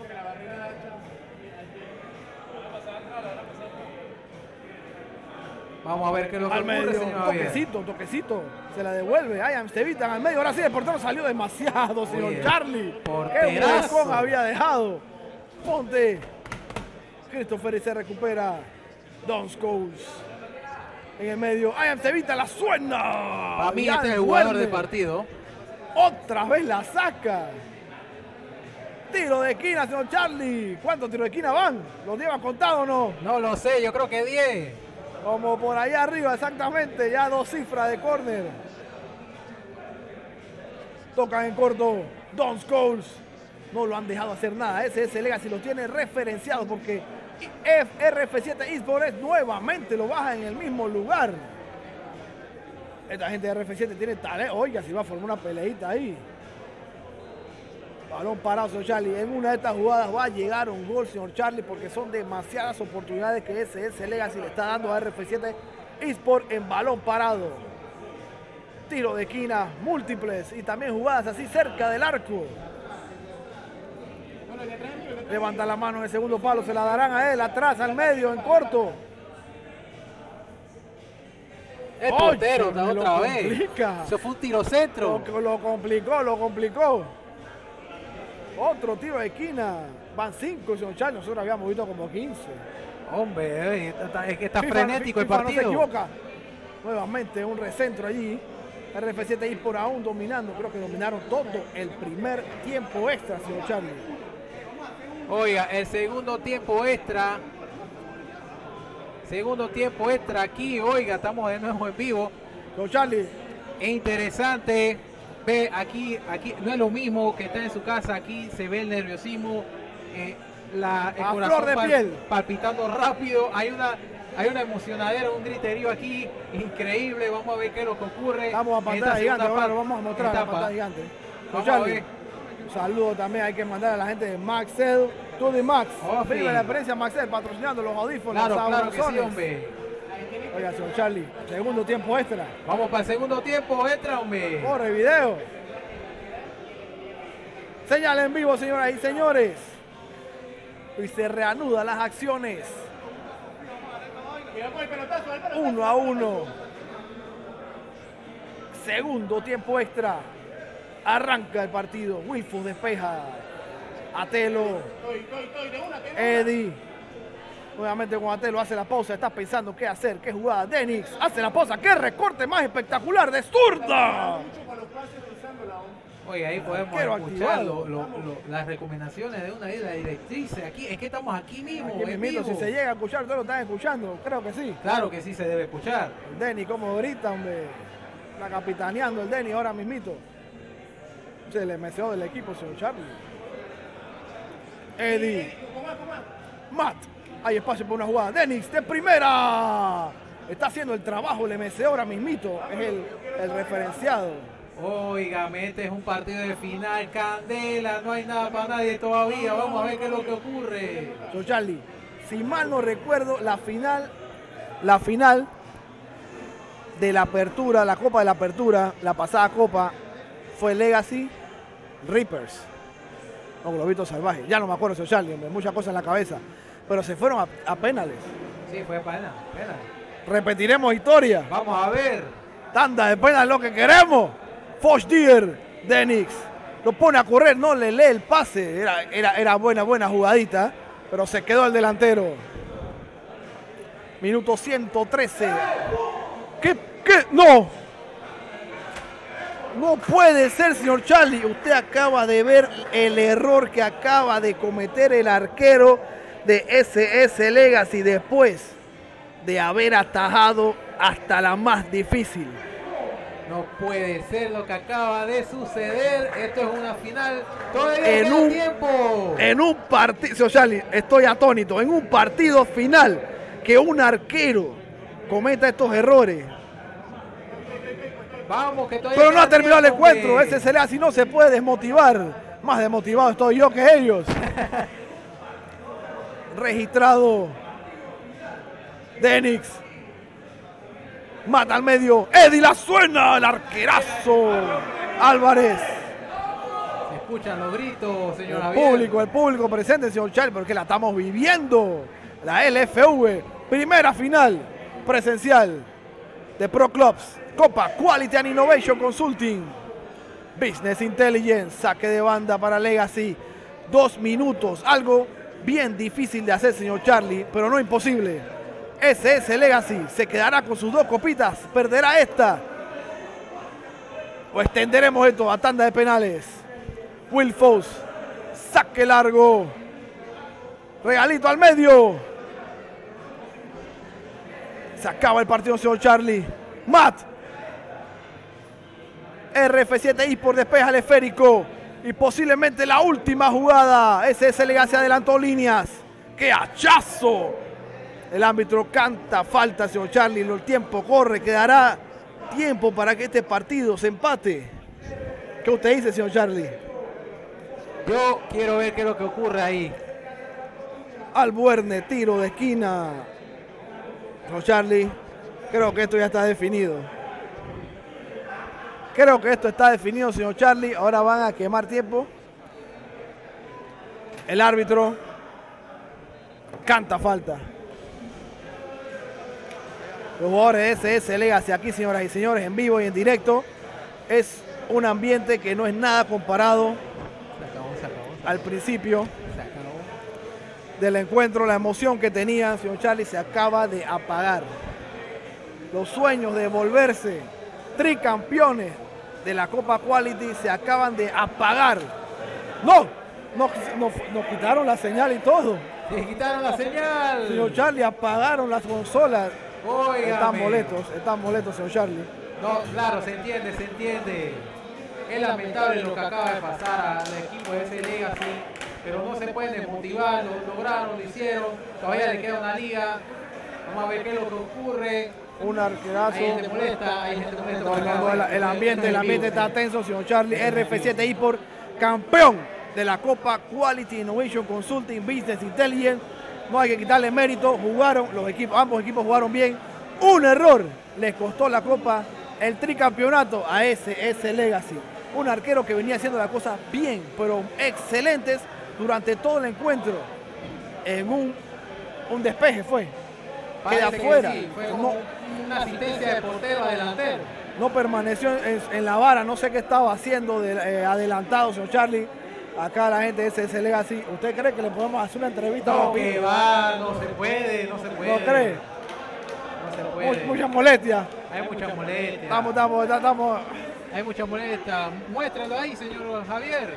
Vamos a ver qué es lo que Al ocurre, medio, señor toquecito, toquecito. Se la devuelve. Ay, Amstevitan al medio. Ahora sí, el portero salió demasiado, señor Oye, Charlie. Qué huecón había dejado. Ponte. Christopher y se recupera. Don Scholes. En el medio. Ay, Amstevitan la suena. Para mí este es el jugador del partido. Otra vez la saca. Tiro de esquina, señor Charlie. ¿Cuántos tiros de esquina van? ¿Los llevan contados o no? No lo sé, yo creo que 10. Como por allá arriba, exactamente. Ya dos cifras de córner. Tocan en corto. Don Scholes. No lo han dejado hacer nada. SS Legacy lo tiene referenciado porque FRF7 Esports nuevamente lo baja en el mismo lugar. Esta gente de RF7 tiene talento. Oiga, si va a formar una peleita ahí. Balón señor Charlie. En una de estas jugadas va a llegar un gol, señor Charlie, porque son demasiadas oportunidades que SS Legacy le está dando a RF7 Esport en balón parado. Tiro de esquina, múltiples y también jugadas así cerca del arco. Levanta la mano en el segundo palo, se la darán a él, atrás, al medio, en corto. El Oye, portero lo otra vez. complica. Eso fue un tiro centro. Lo, lo complicó, lo complicó. Otro tiro de esquina. Van cinco, señor Charlie. Nosotros habíamos visto como 15. Hombre, eh, está- es que está FIFA- frenético el FIFA No se partido. equivoca. Nuevamente un recentro allí. RF7 ahí por aún dominando. Creo que dominaron todo el primer tiempo extra, señor Charlie. Oiga, el segundo tiempo extra Segundo tiempo extra aquí, oiga, estamos de nuevo en vivo. Don Charlie, Es interesante. Ve aquí, aquí no es lo mismo que estar en su casa. Aquí se ve el nerviosismo, eh, la, el A corazón flor de piel. palpitando rápido. Hay una, hay una emocionadera, un griterío aquí increíble. Vamos a ver qué es lo que ocurre. estamos a pantalla gigante, segunda ahora lo pa- vamos a mostrar la pantalla gigante. Vamos a ver. Un saludo también hay que mandar a la gente de Maxel, tú de Max. Oh, Vive sí. la experiencia Maxel patrocinando los audífonos. Claro, claro que sí, hombre. Oiga, señor Charlie, segundo tiempo extra. Vamos para el segundo tiempo, entra, hombre. Corre video. Señal en vivo, señoras y señores. Y se reanudan las acciones. Uno a uno. Segundo tiempo extra. Arranca el partido. Wilfo despeja. Atelo. Eddie. Nuevamente con Atelo hace la pausa. Está pensando qué hacer, qué jugada. Denix hace la pausa. Qué recorte más espectacular de zurda. Oye, ahí podemos Arquero escuchar activado. lo- lo- lo- las recomendaciones de una de las directrices. Aquí, es que estamos aquí mismo. Aquí en si se llega a escuchar, ustedes lo están escuchando. Creo que sí. Claro que sí se debe escuchar. Denny, como grita, hombre. Está capitaneando el Denny ahora mismito. Se le metió del equipo, señor Charlie. Eddie. Matt. Hay espacio para una jugada. Denix de primera. Está haciendo el trabajo el MCO ahora mismito. Es el, el referenciado. Óigame, este es un partido de final, candela, no hay nada para nadie todavía. Vamos a ver qué es lo que ocurre. Señor Charlie, si mal no recuerdo, la final, la final de la apertura, la Copa de la Apertura, la pasada Copa, fue Legacy Reapers. No, Globito Salvaje. Ya no me acuerdo, Charlie, hombre, muchas cosas en la cabeza. Pero se fueron a, a penales. Sí, fue pena, pena. Repetiremos historia. Vamos a ver. Tanda de penal lo que queremos. Foch Dier, Denix. Lo pone a correr, no le lee el pase. Era, era, era buena, buena jugadita. Pero se quedó el delantero. Minuto 113. ¿Qué? ¿Qué? No. No puede ser, señor Charlie. Usted acaba de ver el error que acaba de cometer el arquero de SS Legacy después de haber atajado hasta la más difícil. No puede ser lo que acaba de suceder. Esto es una final. Todavía En un- tiempo. En un partido, señor Charlie, estoy atónito. En un partido final que un arquero cometa estos errores. Vamos, que todavía Pero no ha terminado el encuentro. Ese se le así no se puede desmotivar. Más desmotivado estoy yo que ellos. Registrado. Denix. Mata al medio. Eddie la suena. El arquerazo. Álvarez. Se escuchan los gritos, señor El Javier. público, el público presente, señor Charlie, porque la estamos viviendo. La LFV, primera final presencial de Pro Clubs, Copa Quality and Innovation Consulting, Business Intelligence, saque de banda para Legacy, dos minutos, algo bien difícil de hacer, señor Charlie, pero no imposible. SS Legacy se quedará con sus dos copitas, perderá esta. O extenderemos esto a tanda de penales. Will Foss, saque largo. Regalito al medio. Se acaba el partido, señor Charlie. Matt. RF7I por despeja el esférico. Y posiblemente la última jugada. SS Legacy adelantó líneas. ¡Qué hachazo! El árbitro canta falta, señor Charlie. El tiempo corre. Quedará tiempo para que este partido se empate. ¿Qué usted dice, señor Charlie? Yo quiero ver qué es lo que ocurre ahí. Albuerne, tiro de esquina. No, Charlie, creo que esto ya está definido. Creo que esto está definido, señor Charlie. Ahora van a quemar tiempo. El árbitro canta falta. Los jugadores de SS Legacy aquí, señoras y señores, en vivo y en directo. Es un ambiente que no es nada comparado al principio del encuentro, la emoción que tenía, señor Charlie, se acaba de apagar. Los sueños de volverse tricampeones de la Copa Quality se acaban de apagar. No, nos, nos- nos quitaron la señal y todo. Se quitaron la señal. Señor Charlie, apagaron las consolas. Están molestos, están molestos, señor Charlie. No, claro, se entiende, se entiende. Es lamentable lo que acaba de pasar al equipo de ese Legacy, pero no se pueden desmotivar, lo lograron, lo hicieron, todavía le queda una liga. Vamos a ver qué es lo que ocurre. Un arquerazo. Molesta. No, no, no, el, el ambiente, el ambiente está tenso, señor Charlie. RF7 y por campeón de la Copa Quality Innovation Consulting Business Intelligence. No hay que quitarle mérito. Jugaron los equipos, ambos equipos jugaron bien. Un error les costó la Copa, el tricampeonato a SS Legacy. Un arquero que venía haciendo las cosas bien, pero excelentes durante todo el encuentro. En un, un despeje fue. Que de que afuera. sí, fue como una asistencia de portero a delantero. no permaneció en, en la vara, no sé qué estaba haciendo de- eh, adelantado, señor Charlie. Acá la gente de SS Legacy. ¿Usted cree que le podemos hacer una entrevista? No, que va, no se puede, no se puede. ¿No cree? No se puede. Mucha molestia. Hay mucha molestia. Estamos, estamos, estamos, Hay mucha molestia. Muéstralo ahí, señor Javier.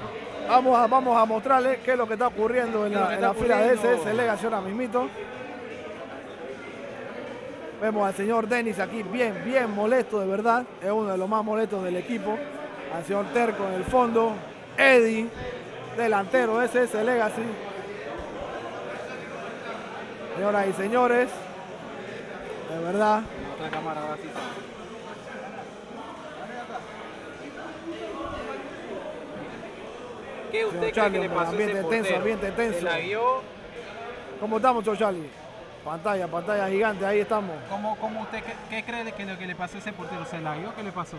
vamos, a, vamos a mostrarle qué es lo que está ocurriendo en ¿Qué es lo la, en la fila de? SS Legacy ahora mismito. Vemos al señor Dennis aquí bien, bien molesto de verdad. Es uno de los más molestos del equipo. Al señor Terco en el fondo. Eddie, delantero de SS Legacy. Señoras y señores, de verdad. ¿Qué usted cree que le pasó a ese ambiente tenso, ambiente tenso. ¿cómo estamos, Charlie? Pantalla, pantalla gigante, ahí estamos. ¿Cómo, cómo usted qué, qué cree que lo que le pasó a ese portero? ¿Se la guió? ¿Qué le pasó?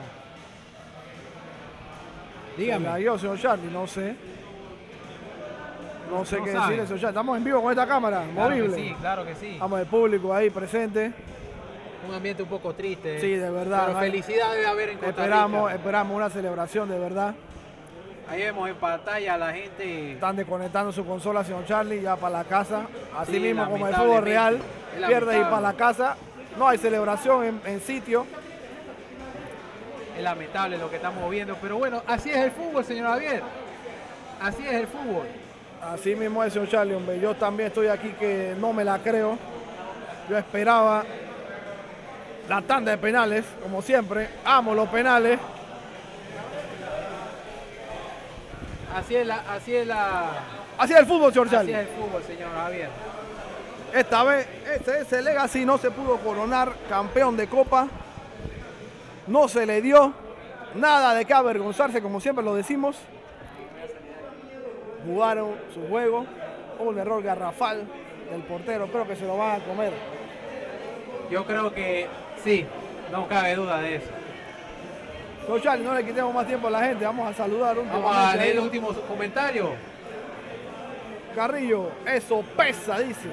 Se la dio, señor Charlie, no sé. No sé No qué sabe. decirle, señor Charlie. Estamos en vivo con esta cámara, Claro que movible. sí, claro que sí. Estamos el público ahí presente. Un ambiente un poco triste. Sí, de verdad, Pero no felicidad debe haber en Costa Esperamos, Rica. esperamos una celebración de verdad. Ahí vemos en pantalla la gente. Están desconectando su consola, señor Charlie, ya para la casa. Así Sí, mismo como el fútbol real, pierde y para la casa. No hay celebración en, en sitio. Es lamentable lo que estamos viendo, pero bueno, así es el fútbol, señor Javier. Así es el fútbol. Así mismo es, señor Charlie, hombre. Yo también estoy aquí que no me la creo. Yo esperaba la tanda de penales, como siempre. Amo los penales. Así es la, así es la, Así es el fútbol, señor así Charlie. es el fútbol, señor Javier. Esta vez, este ese Legacy no se pudo coronar campeón de Copa. No se le dio nada de qué avergonzarse, como siempre lo decimos. Jugaron su juego. Un error garrafal del portero. Creo que se lo van a comer. Yo creo que sí, no cabe duda de eso. Charlie, no le quitemos más tiempo a la gente. Vamos a saludar un Vamos a leer el último comentario. Carrillo, eso pesa, dice.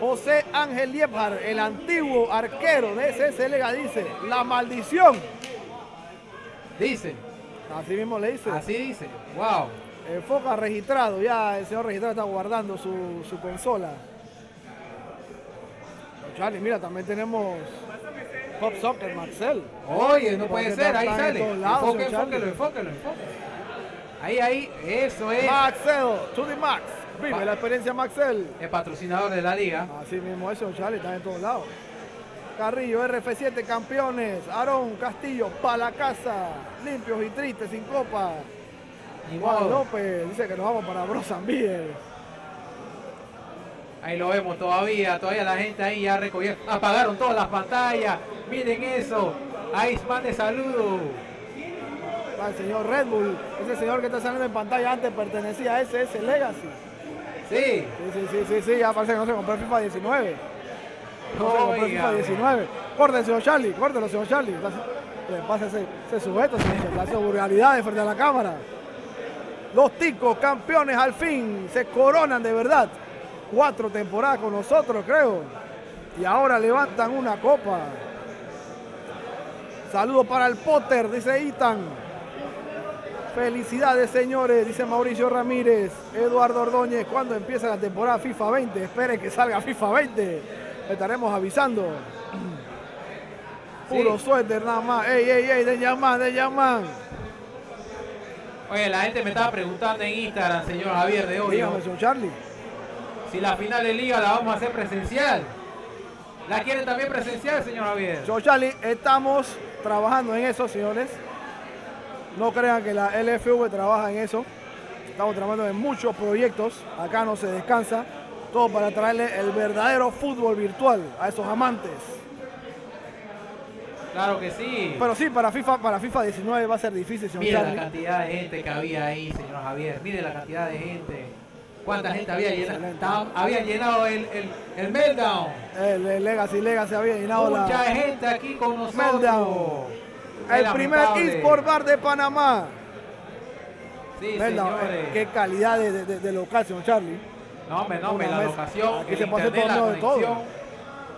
José Ángel Liebhard, el antiguo arquero de SS Lega, dice, la maldición. Dice, Así mismo le dice. así dice. Wow. Enfoca registrado, ya el señor registrado está guardando su, su consola. Charlie, mira, también tenemos Pop Soccer, Marcel. Oye, no puede ser, ahí sale. enfóquelo, enfóquelo, enfóquelo. Ahí, ahí, eso es. Maxel, to the max. Vive la experiencia Maxel. El patrocinador de la liga. Así mismo eso, Charlie, está en todos lados. Carrillo, RF7 campeones. Aarón, Castillo, pa' la casa. Limpios y tristes, sin copa. Juan. López dice que nos vamos para Bros Beer. Ahí lo vemos todavía, todavía la gente ahí ya recogió. Apagaron todas las pantallas. Miren eso. Ahí mande saludo. Al señor Red Bull, ese señor que está saliendo en pantalla antes pertenecía a SS Legacy. Sí. Sí, sí, sí, sí, sí, ya parece que no se compró el FIFA 19. No se compró el FIFA Oiga. 19. Córtelo, señor Charlie, córtelo, señor Charlie. Le pasa ese, ese sujeto, señor, hace vulgaridades frente a la cámara. Los ticos, campeones al fin, se coronan de verdad. Cuatro temporadas con nosotros, creo. Y ahora levantan una copa. Saludos para el Potter, dice Itan. Felicidades, señores, dice Mauricio Ramírez. Eduardo Ordóñez, ¿cuándo empieza la temporada FIFA 20? Esperen que salga FIFA 20. Le estaremos avisando. Puro Sí. suéter nada más. Ey, ey, ey, de llaman, de llaman. Oye, la gente me estaba preguntando en Instagram, señor Javier de hoy. Dígame, señor Charlie. Si la final de liga la vamos a hacer presencial. ¿La quieren también presencial, señor Javier? Yo, Charlie, estamos trabajando en eso, señores. No crean que la LFV trabaja en eso. Estamos trabajando en muchos proyectos. Acá no se descansa. Todo para traerle el verdadero fútbol virtual a esos amantes. Claro que sí. Pero sí, para FIFA, para FIFA 19 va a ser difícil, señor Mire la cantidad de gente que había ahí, señor Javier. Mire la cantidad de gente. ¿Cuánta gente había llenado? Habían llenado el, el, el meltdown. El, el Legacy Legacy había llenado la- Mucha gente aquí con nosotros. Meltdown. El primer eSport Bar de Panamá. Sí, Meltdown, señores. Qué calidad de, de- de local, señor Charlie. No, hombre, no, hombre, la locación, Aquí el se hacer internet, la de todo. conexión.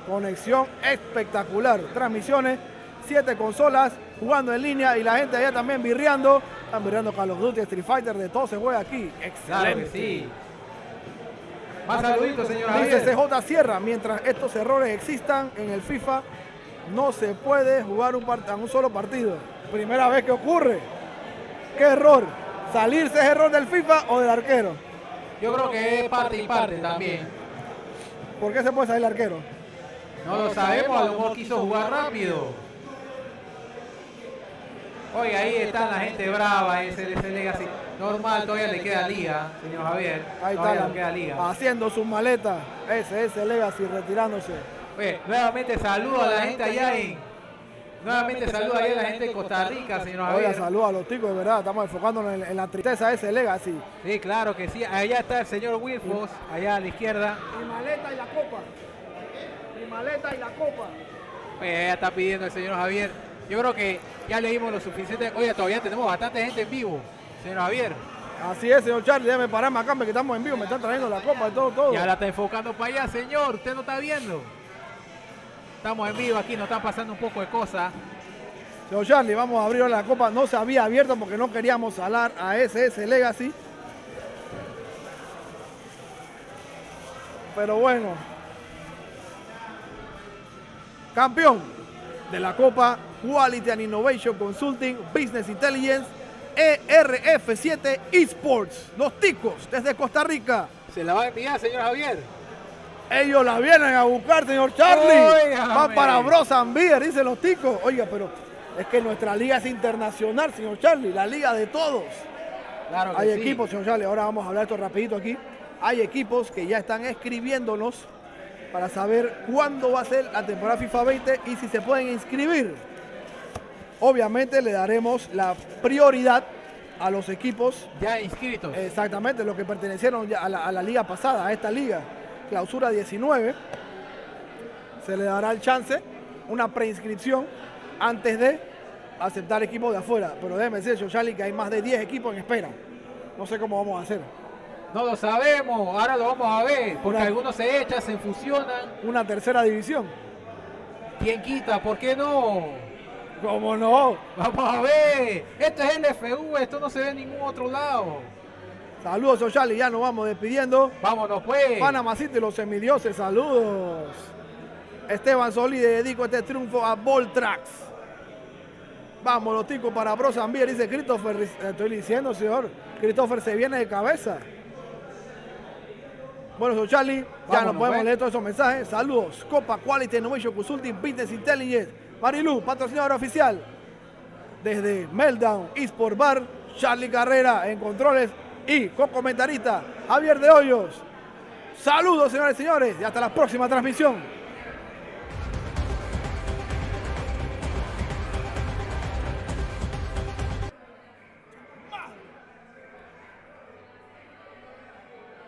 Conexión espectacular. Transmisiones, siete consolas, jugando en línea y la gente allá también birreando. Están birreando Call of Duty, Street Fighter, de todo se juega aquí. Claro que Excelente. sí. Más saluditos, señor Dice. CJ Sierra, mientras estos errores existan en el FIFA, no se puede jugar un, part- un solo partido. Primera vez que ocurre. ¿Qué error? ¿Salirse es error del FIFA o del arquero? Yo creo que es parte y parte también. ¿Por qué se puede salir el arquero? No lo sabemos, a lo mejor quiso jugar rápido. Oye, ahí está la gente brava, ese, ese Legacy. Normal, todavía le queda liga, señor Javier. Ahí está, todavía le queda liga. haciendo sus maletas. Ese, ese Legacy retirándose. Oye, nuevamente saludo a la gente allá en. Nuevamente saludo allá a la gente de Costa Rica, señor Oiga, Javier. saludos a los ticos, de verdad. Estamos enfocándonos en, en la tristeza de ese Legacy. Sí, claro que sí. Allá está el señor Wilfos, allá a la izquierda. Mi maleta y la copa. Mi maleta y la copa. Oye, ya está pidiendo el señor Javier. Yo creo que ya leímos lo suficiente. Oye, todavía tenemos bastante gente en vivo, señor Javier. Así es, señor Charlie. Déjame pararme acá, que estamos en vivo. Me están trayendo la copa y todo, todo. Ya la está enfocando para allá, señor. Usted no está viendo. Estamos en vivo aquí, nos están pasando un poco de cosas. Señor Charlie, vamos a abrir la copa. No se había abierto porque no queríamos salar a SS Legacy. Pero bueno. Campeón de la Copa Quality and Innovation Consulting Business Intelligence ERF7 Esports. Los ticos desde Costa Rica. Se la va a enviar, señor Javier. Ellos la vienen a buscar, señor Charlie. Van para Bros and Beer, dicen los ticos. Oiga, pero es que nuestra liga es internacional, señor Charlie. La liga de todos. Claro que Hay sí. equipos, señor Charlie. Ahora vamos a hablar esto rapidito aquí. Hay equipos que ya están escribiéndonos para saber cuándo va a ser la temporada FIFA 20 y si se pueden inscribir. Obviamente le daremos la prioridad a los equipos Ya inscritos. Exactamente, los que pertenecieron ya a la, a la liga pasada, a esta liga, clausura 19, se le dará el chance, una preinscripción, antes de aceptar equipos de afuera. Pero déjeme decir, Charlie, que hay más de 10 equipos en espera. No sé cómo vamos a hacer. No lo sabemos, ahora lo vamos a ver. Porque Una- algunos se echan, se fusionan. Una tercera división. ¿Quién quita? ¿Por qué no? ¿Cómo no? Vamos a ver. Esto es LFU, esto no se ve en ningún otro lado. Saludos, Charlie, ya nos vamos despidiendo. Vámonos pues. Panamá City, los semidioses, saludos. Esteban Solí le dedico este triunfo a Voltrax. Vamos, los ticos para Bros Ambier, dice Christopher. Le Estoy diciendo, señor. Christopher se viene de cabeza. Bueno, soy Charlie. Ya Vámonos, nos podemos pues. leer todos esos mensajes. Saludos. Copa Quality Innovation Consulting Business Intelligence. Marilu, patrocinador oficial. Desde Meltdown, Esport Bar, Charlie Carrera en controles y con comentarista Javier de Hoyos. Saludos, señores y señores, y hasta la próxima transmisión.